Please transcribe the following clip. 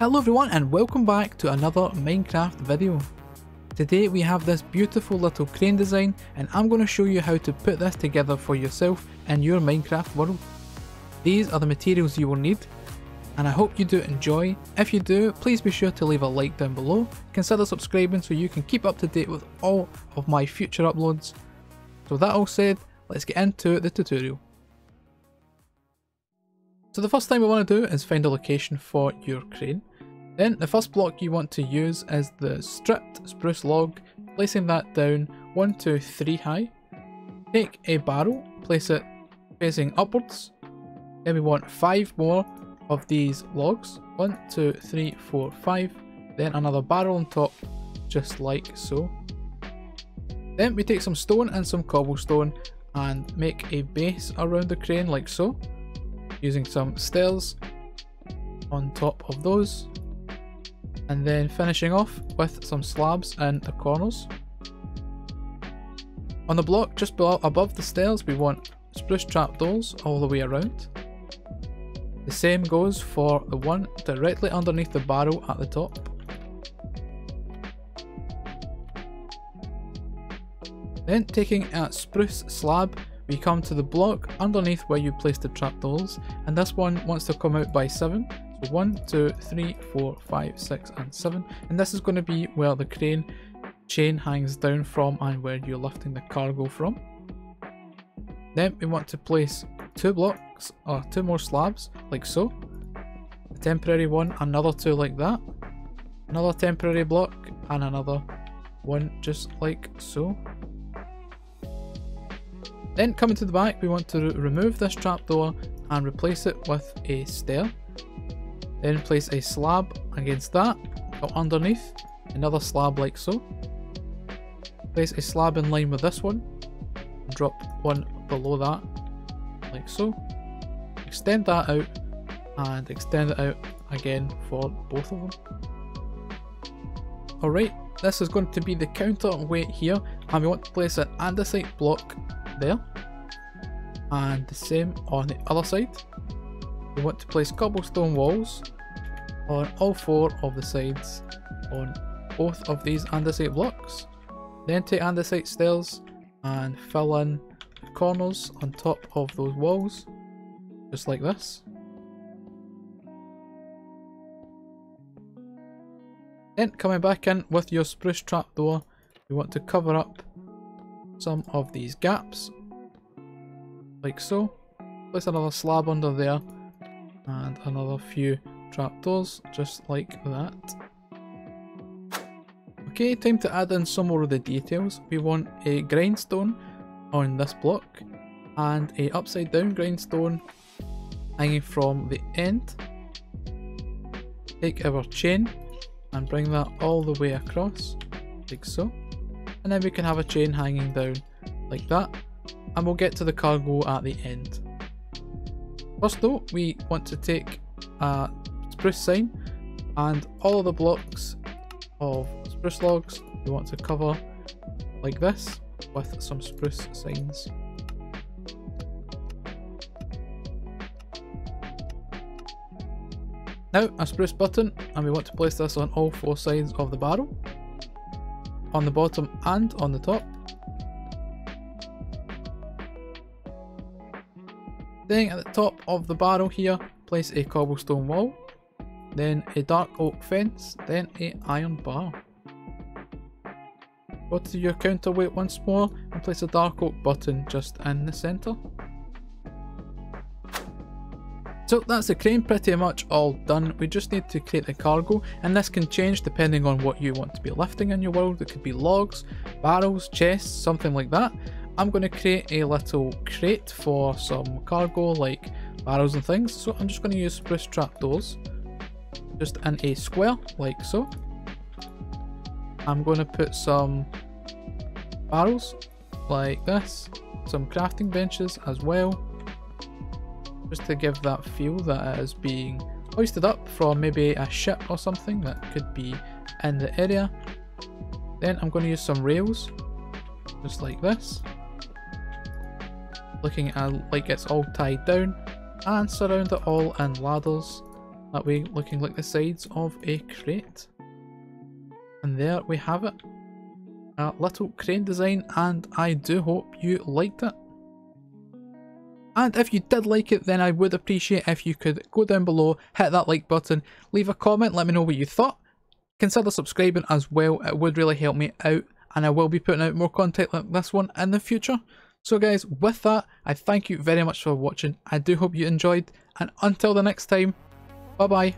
Hello everyone and welcome back to another Minecraft video. Today we have this beautiful little crane design and I'm going to show you how to put this together for yourself in your Minecraft world. These are the materials you will need and I hope you do enjoy. If you do, please be sure to leave a like down below. Consider subscribing so you can keep up to date with all of my future uploads. So that all said, let's get into the tutorial. So the first thing we want to do is find a location for your crane. Then the first block you want to use is the stripped spruce log, placing that down 1 to 3 high. Take a barrel, place it facing upwards. Then we want 5 more of these logs. 1, 2, 3, 4, 5. Then another barrel on top, just like so. Then we take some stone and some cobblestone and make a base around the crane like so using some stairs on top of those and then finishing off with some slabs in the corners. On the block just below, above the stairs we want spruce trapdoors all the way around. The same goes for the one directly underneath the barrel at the top. Then taking a spruce slab we come to the block underneath where you place the trapdoors, and this one wants to come out by 7. 1, 2, 3, 4, 5, 6 and 7. And this is going to be where the crane chain hangs down from and where you're lifting the cargo from. Then we want to place two blocks, or two more slabs, like so. A temporary one, another two like that. Another temporary block, and another one just like so. Then coming to the back we want to remove this trapdoor and replace it with a stair. Then place a slab against that, underneath, another slab like so. Place a slab in line with this one, drop one below that, like so. Extend that out and extend it out again for both of them. Alright, this is going to be the counterweight here and we want to place an andesite block there. And the same on the other side. We want to place cobblestone walls on all four of the sides on both of these andesite blocks. Then take andesite stairs and fill in the corners on top of those walls, just like this. Then coming back in with your spruce trapdoor, you want to cover up some of these gaps like so. Place another slab under there and another few trapdoors just like that. Okay, time to add in some more of the details. We want a grindstone on this block and a upside down grindstone hanging from the end. Take our chain and bring that all the way across like so and then we can have a chain hanging down like that and we'll get to the cargo at the end. First though, we want to take a spruce sign and all of the blocks of spruce logs we want to cover like this with some spruce signs. Now a spruce button and we want to place this on all four sides of the barrel, on the bottom and on the top. Then at the top of the barrel here, place a cobblestone wall, then a dark oak fence, then a iron bar. Go to your counterweight once more and place a dark oak button just in the centre. So that's the crane pretty much all done, we just need to create the cargo and this can change depending on what you want to be lifting in your world, it could be logs, barrels, chests, something like that. I'm going to create a little crate for some cargo like barrels and things. So I'm just going to use spruce trapdoors just in a square like so. I'm going to put some barrels like this, some crafting benches as well, just to give that feel that it is being hoisted up from maybe a ship or something that could be in the area. Then I'm going to use some rails, just like this looking at like it's all tied down and surround it all in ladders That way looking like the sides of a crate. And there we have it. A little crane design and I do hope you liked it. And if you did like it, then I would appreciate if you could go down below, hit that like button, leave a comment, let me know what you thought. Consider subscribing as well, it would really help me out, and I will be putting out more content like this one in the future. So guys, with that, I thank you very much for watching, I do hope you enjoyed, and until the next time, bye bye.